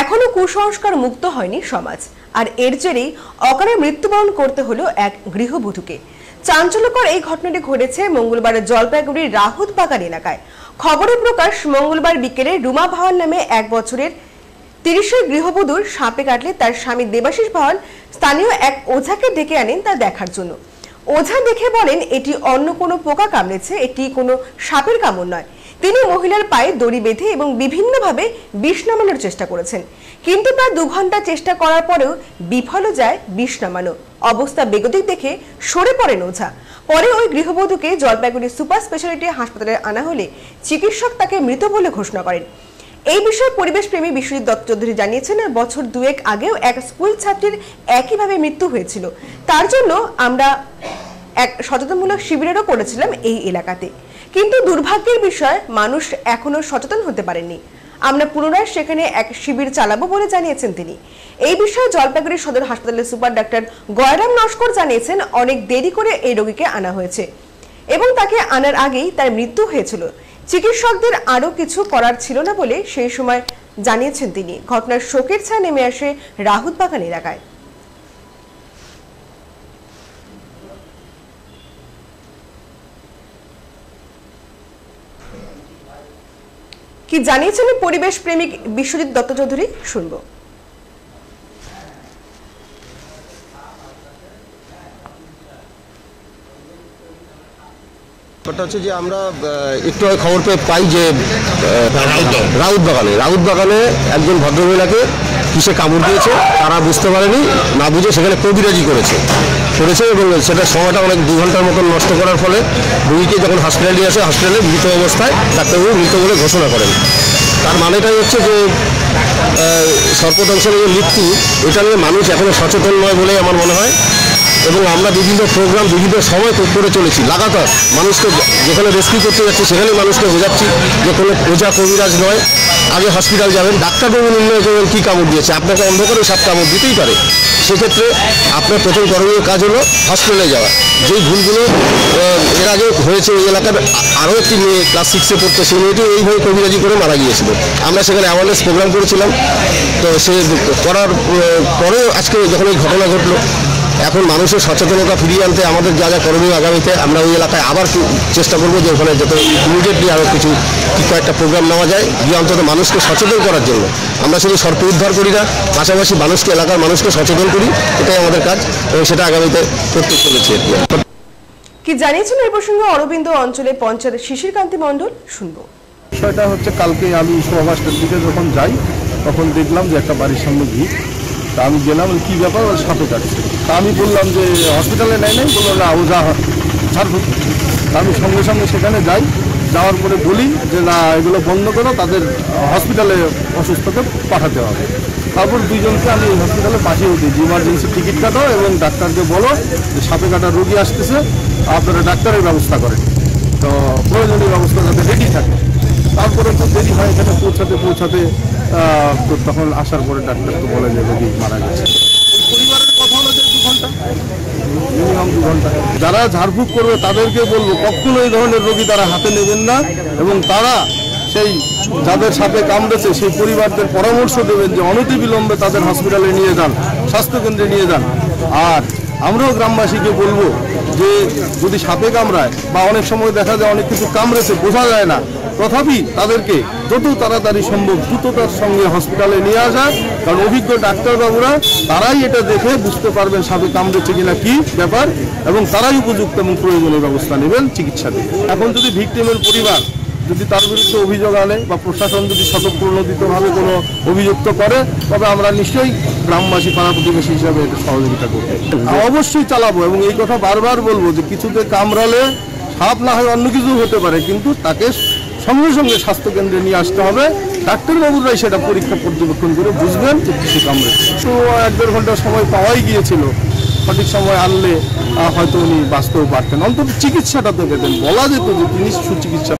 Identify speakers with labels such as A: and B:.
A: এখনও কুসংস্কার মুক্ত হয়নি সমাজ। আর এর জেরেই অকালে মৃত্যুবরণ করতে হলো এক গৃহবধূকে। চাঞ্চল্যকর এই ঘটনাটি ঘটেছে মঙ্গলবার জলপাইগুড়ির রাহুত বাগান এলাকায়। খবরে প্রকাশ মঙ্গলবার বিকেলে রুমা ভাওয়াল নামে এক বছরের তিরিশের গৃহবধূর সাপে কাটলে তার স্বামী দেবাশিস ভাওয়াল স্থানীয় এক ওঝাকে ডেকে আনেন তা দেখার জন্য। ওঝা দেখে বলেন, এটি অন্য কোনো পোকা কামড়েছে, এটি কোনো সাপের কামড় নয়। তিনি মহিলার পায়ে দড়ি বেঁধে এবং বিভিন্নভাবে বিষ নামানোর চেষ্টা করেছেন। কিন্তু প্রায় দু ঘণ্টা চেষ্টা করার পরেও বিফল যায় বিষ নামানো। অবস্থা বেগতিক দেখে সরে পড়েন ওঝা পরে ওই গৃহবধূকে জলপাইগুড়ি সুপার স্পেশালিটি হাসপাতালে আনা হলে চিকিৎসক তাকে মৃত বলে ঘোষণা করেন। এই বিষয়ে পরিবেশ প্রেমী বিশ্বজিৎ দত্ত চৌধুরী জানিয়েছেন, বছর দুয়েক আগেও এক স্কুল ছাত্রীর একইভাবে মৃত্যু হয়েছিল। তার জন্য আমরা এক সচেতনমূলক শিবিরেরও করেছিলাম এই এলাকাতে। কিন্তু দুর্ভাগ্যের বিষয়, মানুষ এখনও সচেতন হতে পারেননি। আমরা পুনরায় সেখানে এক শিবির চালাবো বলে জানিয়েছেন তিনি। এই বিষয়ে জলপাইগুড়ি সদর হাসপাতালের সুপার ডাক্তার গয়রাম নস্কর জানিয়েছেন, অনেক দেরি করে এই রোগীকে আনা হয়েছে এবং তাকে আনার আগেই তার মৃত্যু হয়েছিল। চিকিৎসকদের আরও কিছু করার ছিল না বলে সেই সময় জানিয়েছেন তিনি। ঘটনার শোকের ছায়া নেমে আসে রাহুত বাগান এলাকায়। কি জানিয়েছেন পরিবেশ প্রেমিক বিশ্বজিৎ দত্ত চৌধুরী? শুনব।
B: ব্যাপারটা হচ্ছে যে আমরা একটু খবর পেয়ে পাই যে রাউত বাগানে রাউত বাগানে একজন ভদ্রমহিলাকে কিসে কামড় দিয়েছে তারা বুঝতে পারেনি না বুঝে সেখানে কবিরাজি করেছে। করেছে এবং সেটা সময়টা অনেক দু ঘণ্টার মতন নষ্ট করার ফলে রুগীকে যখন হসপিটালে আসে হসপিটালে মৃত অবস্থায় ডাক্তারবাবু মৃত বলে ঘোষণা করেন। তার মানেটাই হচ্ছে যে সর্পদংশনের যে মৃত্যু, এটা নিয়ে মানুষ এখনও সচেতন নয় বলে আমার মনে হয়। এবং আমরা বিভিন্ন প্রোগ্রাম বিভিন্ন সময় করে চলেছি। লাগাতার মানুষকে যেখানে রেস্কিউ করতে যাচ্ছি, সেখানে মানুষকে বোঝাচ্ছি যে কোনো ওঝা কবিরাজ নয়। আগে হসপিটাল যাবেন ডাক্তারবাবু নির্ণয় করবেন কী কামড় দিয়েছে? আপনাকে অন্ধকারে সাপ কামড় দিতেই পারে। সেক্ষেত্রে আপনার প্রথম করণীয় কাজ হলো হসপিটালে যাওয়া। যেই ভুলগুলো এর আগে হয়েছে ওই এলাকার আরও একটি মেয়ে ক্লাস সিক্সে পড়তো, সেই মেয়েটি এইভাবে কবিরাজি করে মারা গিয়েছিল। আমরা সেখানে অ্যাওয়ারনেস প্রোগ্রাম করেছিলাম। তো সে করার পরেও আজকে যখন এই ঘটনা ঘটলো এখন মানুষের সচেতনতা ফিরিয়ে আনতে আমাদের যা যা করণীয় আগামীতে আমরা ওই এলাকায় আবার চেষ্টা করব যে ওখানে যাতে ইমিডিয়েটলি আরও কিছু কি কয়েকটা প্রোগ্রাম নেওয়া যায় গিয়ে অন্তত মানুষকে সচেতন করার জন্য। আমরা শুধু সর্প উদ্ধার করি না পাশাপাশি মানুষকে এলাকার মানুষকে সচেতন করি এটাই আমাদের কাজ এবং সেটা আগামীতে করতে চলেছি। কি
A: কি জানিয়েছেন এই প্রসঙ্গে অরবিন্দ অঞ্চলে পঞ্চায়েত শিশির কান্তি মণ্ডল? শুনব।
C: বিষয়টা হচ্ছে কালকে আমি শোভাবাসটার দিকে যখন যাই তখন দেখলাম যে একটা বাড়ির সামনে ভিড়। তা আমি গেলাম, কি ব্যাপার? ওর সাপে কাটছে। তা আমি বললাম যে হসপিটালে নেয় নাই? বলল, না ওজা ঝাড়ফুঁক তা আমি সঙ্গে সঙ্গে সেখানে যাই, যাওয়ার পরে বলি যে, না, এগুলো বন্ধ করো, তাদের হসপিটালে অসুস্থকে পাঠাতে হবে। তারপর দুইজনকে আমি হসপিটালে পাঠিয়ে দিই ইমার্জেন্সি টিকিট কাটাও এবং ডাক্তারকে বলো যে, সাপে কাটা রোগী আসতেছে, আপনারা ডাক্তারের ব্যবস্থা করেন। তো প্রয়োজনীয় ব্যবস্থা যাতে রেডি থাকে। তারপরে তো দেরি হয়, এখানে পৌঁছাতে পৌঁছাতে তো তখন আসার পরে ডাক্তার তো বলে যে রোগী মারা গেছে। যারা ঝাড়ফুঁক করবে তাদেরকে বলব, কখনো এই ধরনের রোগী তারা হাতে নেবেন না এবং তারা সেই যাদের সাথে কামড়েছে, সেই পরিবারদের পরামর্শ দেবেন যে অনতি অনতিবিলম্বে তাদের হসপিটালে নিয়ে যান, স্বাস্থ্যকেন্দ্রে নিয়ে যান। আর আমরাও গ্রামবাসীকে বলব যে যদি সাপে কামড়ায় বা অনেক সময় দেখা যায় অনেক কিছু কামড়েছে, বোঝা যায় না। তথাপি তাদেরকে যত তাড়াতাড়ি সম্ভব দ্রুততার সঙ্গে হসপিটালে নিয়ে আসা, কারণ অভিজ্ঞ ডাক্তারবাবুরা, তারাই এটা দেখে বুঝতে পারবেন সাপে কামড়েছে কিনা কি ব্যাপার, এবং তারাই উপযুক্ত এবং প্রয়োজনীয় ব্যবস্থা নেবেন চিকিৎসা দিয়ে এখন যদি ভিকটিমের পরিবার যদি তার বিরুদ্ধে অভিযোগ আনে বা প্রশাসন যদি স্বতঃপ্রণোদিতভাবে কোনো অভিযুক্ত করে তবে আমরা নিশ্চয়ই গ্রামবাসী পাড়া প্রতিবেশী হিসাবে এটা সহযোগিতা করব। অবশ্যই চালাবো এবং এই কথা বারবার বলব যে কিছুতে কামড়ালে সাপ না হয় অন্য কিছু হতে পারে কিন্তু তাকে সঙ্গে সঙ্গে স্বাস্থ্যকেন্দ্রে নিয়ে আসতে হবে। ডাক্তারবাবুরাই সেটা পরীক্ষা পর্যবেক্ষণ করে বুঝবেন যে কিছু কামড়েছে। তো এক দেড় ঘণ্টা সময় পাওয়াই গিয়েছিল। সঠিক সময় আনলে হয়তো উনি বাঁচতেও পারতেন। অন্তত চিকিৎসাটা তো পেতেন বলা যেত যে তিনি সুচিকিৎসা